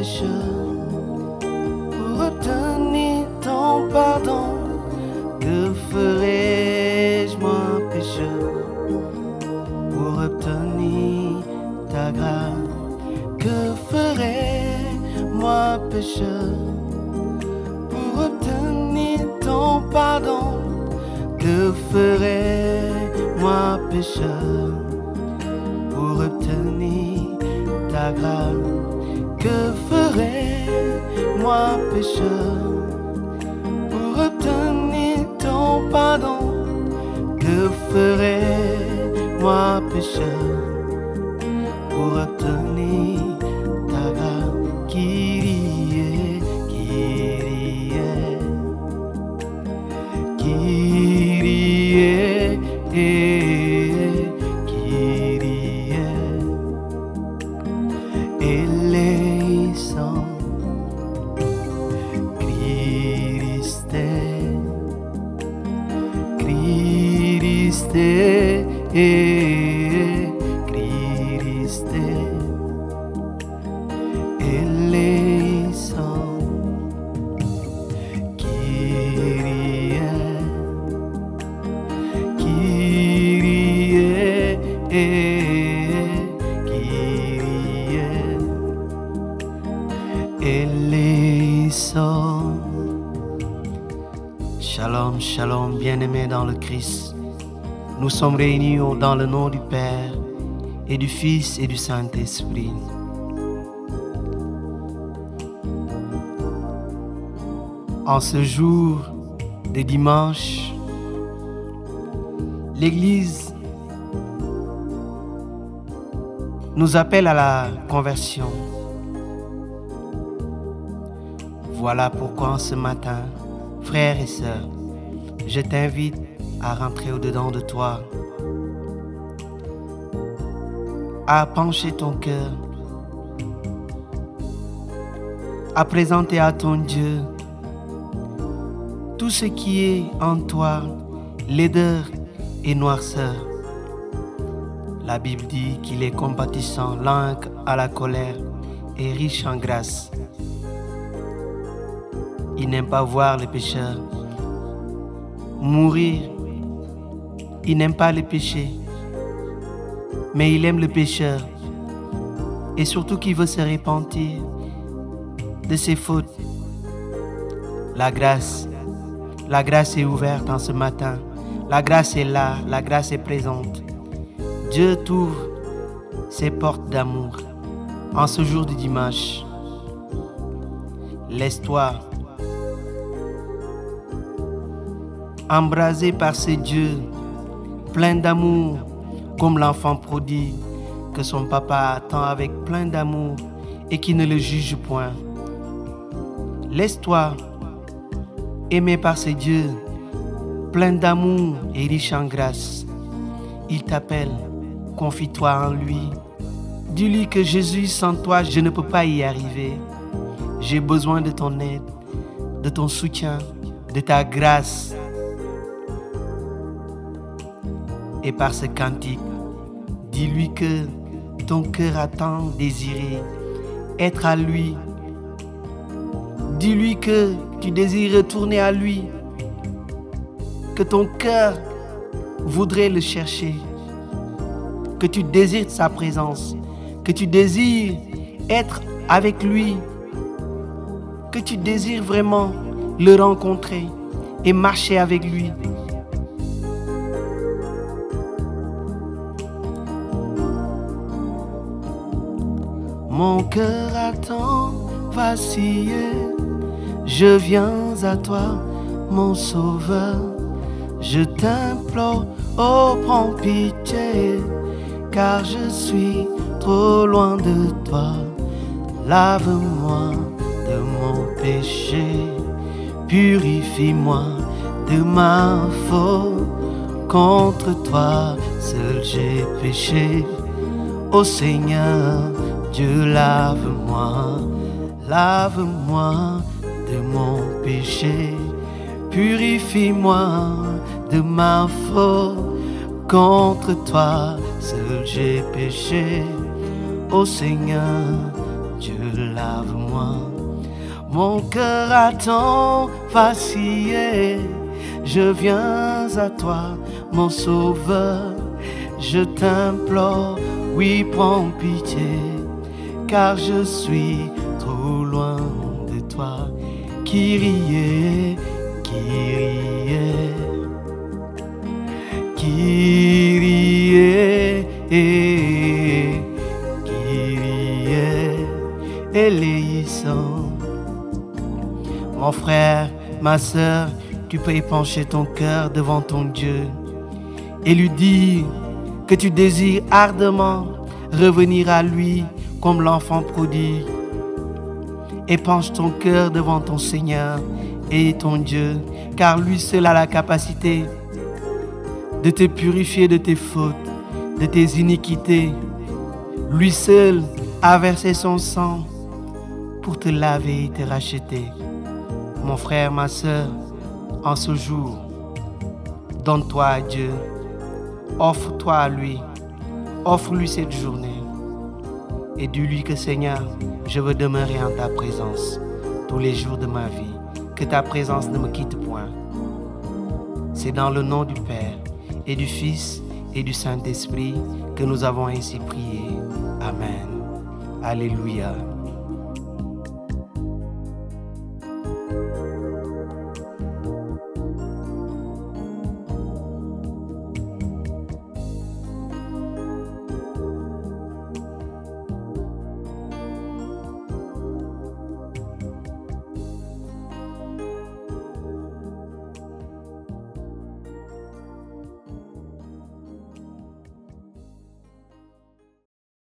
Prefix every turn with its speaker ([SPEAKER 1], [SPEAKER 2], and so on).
[SPEAKER 1] Pour obtenir ton pardon, que ferais-je moi pécheur? Pour obtenir ta grâce, que ferais-moi pécheur? Pour obtenir ton pardon, que ferais-moi pécheur? Pour obtenir ta grâce, ferais-moi pécheur Pour obtenir ton pardon, que ferais-moi pécheur Christe, Christe, éleison, Kyrie, Kyrie, Kyrie, éleison. Shalom, shalom, bien-aimés dans le Christ. Nous sommes réunis dans le nom du Père et du Fils et du Saint-Esprit. En ce jour de dimanche, l'Église nous appelle à la conversion. Voilà pourquoi ce matin, frères et sœurs, je t'invite à rentrer au-dedans de toi, à pencher ton cœur, à présenter à ton Dieu tout ce qui est en toi, laideur et noirceur. La Bible dit qu'il est compatissant, lent à la colère et riche en grâce. Il n'aime pas voir les pécheurs mourir. Il n'aime pas le péché, mais il aime le pécheur. Et surtout qu'il veut se repentir de ses fautes. La grâce, la grâce est ouverte en ce matin. La grâce est là, la grâce est présente. Dieu t'ouvre ses portes d'amour en ce jour du dimanche. Laisse-toi embrasé par ces dieux, plein d'amour, comme l'enfant prodigue que son papa attend avec plein d'amour et qui ne le juge point. Laisse-toi aimer par ces dieux, plein d'amour et riche en grâce. Il t'appelle, confie-toi en lui. Dis-lui que Jésus, sans toi, je ne peux pas y arriver. J'ai besoin de ton aide, de ton soutien, de ta grâce. Et par ce cantique, dis-lui que ton cœur a tant désiré être à lui. Dis-lui que tu désires retourner à lui, que ton cœur voudrait le chercher, que tu désires sa présence, que tu désires être avec lui, que tu désires vraiment le rencontrer et marcher avec lui. Mon cœur attend, vacillé. Je viens à toi, mon sauveur. Je t'implore, oh prends pitié, car je suis trop loin de toi. Lave-moi de mon péché, purifie-moi de ma faute. Contre toi, seul j'ai péché. Ô Seigneur, Dieu lave-moi, lave-moi de mon péché, purifie-moi de ma faute. Contre toi, seul j'ai péché. Ô Seigneur, Dieu lave-moi. Mon cœur attend vacillé. Je viens à toi, mon sauveur. Je t'implore, oui, prends pitié, car je suis trop loin de toi. Kyrie, Kyrie, Kyrie, Kyrie, éléissant. Mon frère, ma sœur, tu peux épancher ton cœur devant ton Dieu et lui dire que tu désires ardemment revenir à lui comme l'enfant prodigue. Épanche ton cœur devant ton Seigneur et ton Dieu, car lui seul a la capacité de te purifier de tes fautes, de tes iniquités. Lui seul a versé son sang pour te laver et te racheter. Mon frère, ma soeur, en ce jour, donne-toi à Dieu, offre-toi à lui, offre-lui cette journée et dis-lui que Seigneur, je veux demeurer en ta présence tous les jours de ma vie, que ta présence ne me quitte point. C'est dans le nom du Père et du Fils et du Saint-Esprit que nous avons ainsi prié. Amen. Alléluia.